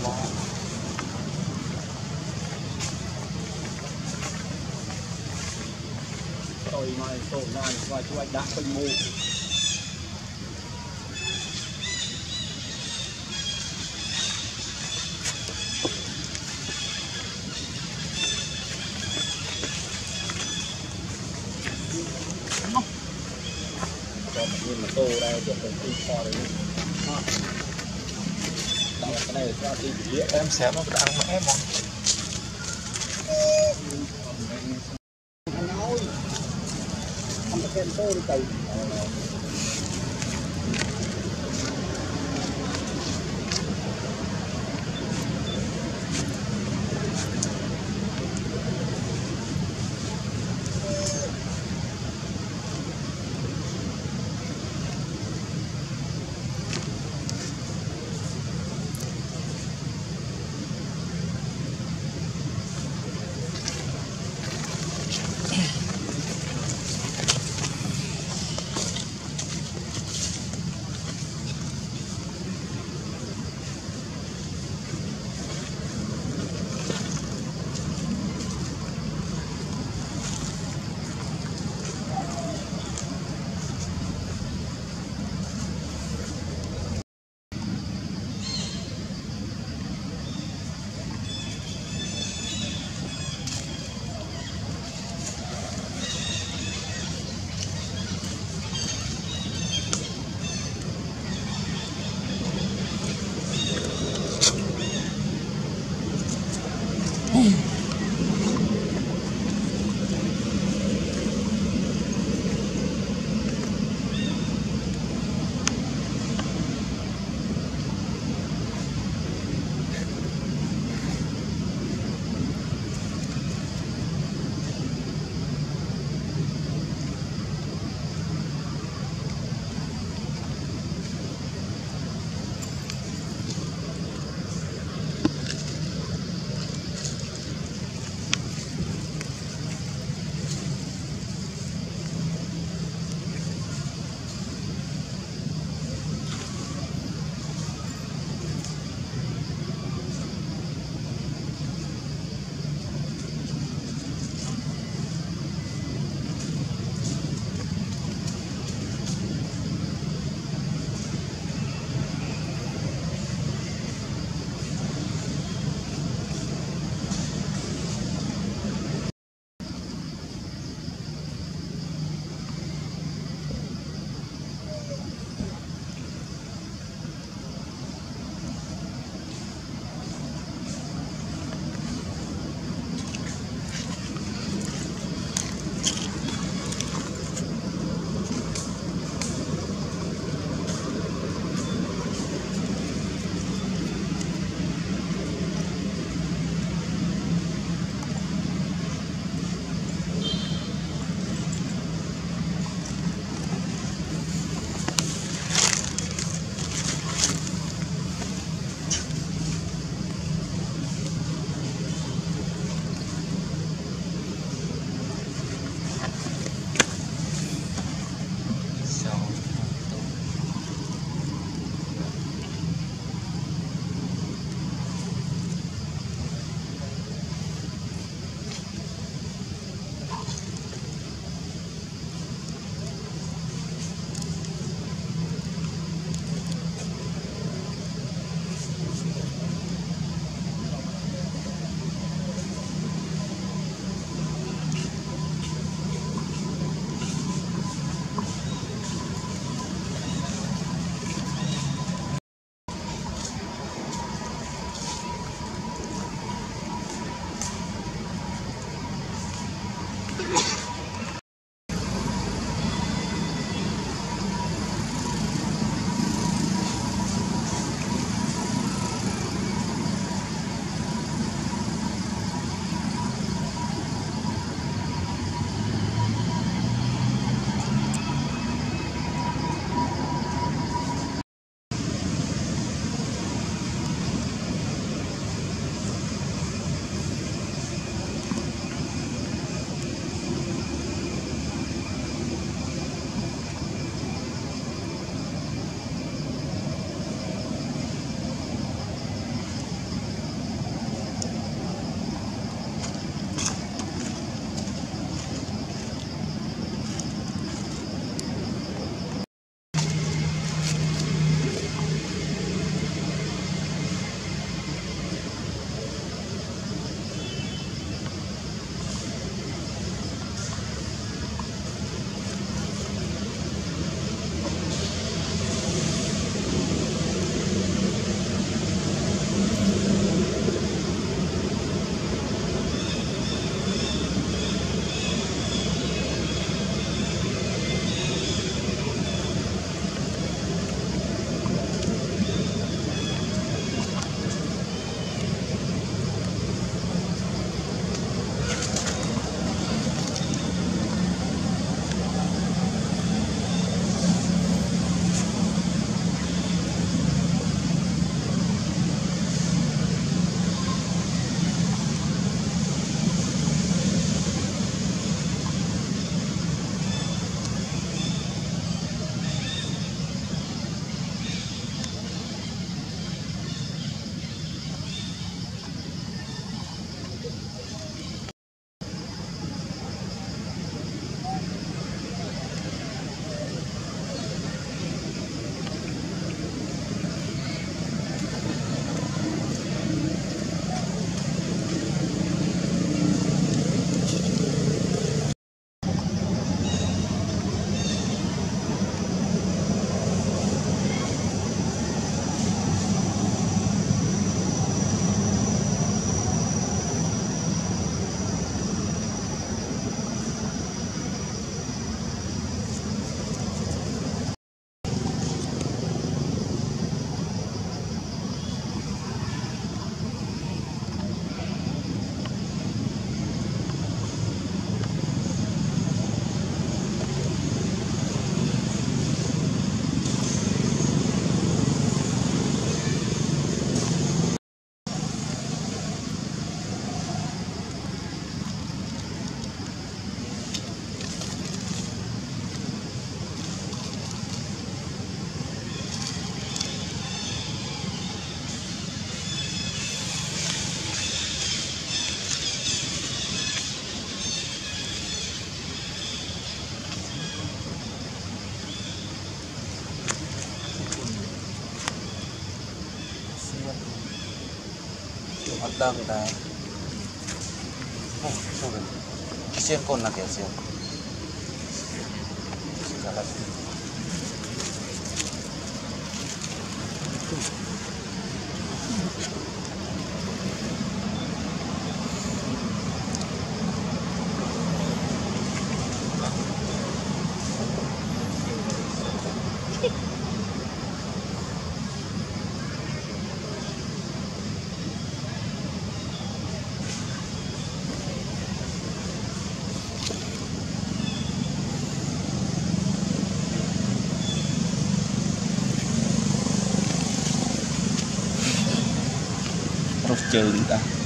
យមកចូលណាស់គាត់ជួយដាក់ពេញមូលចូលមកវិញម៉ូតូដែរទៅទីខោនេះអត់ ដល់កន្លែងស្រាប់ទីវិលា em xém nó đang mãi mà អណោយអមតែម៉ូតូទៅ ដឹងដែរអូចូលវិញសៀនកូនណាគេសៀនកាឡារ ស់ជើង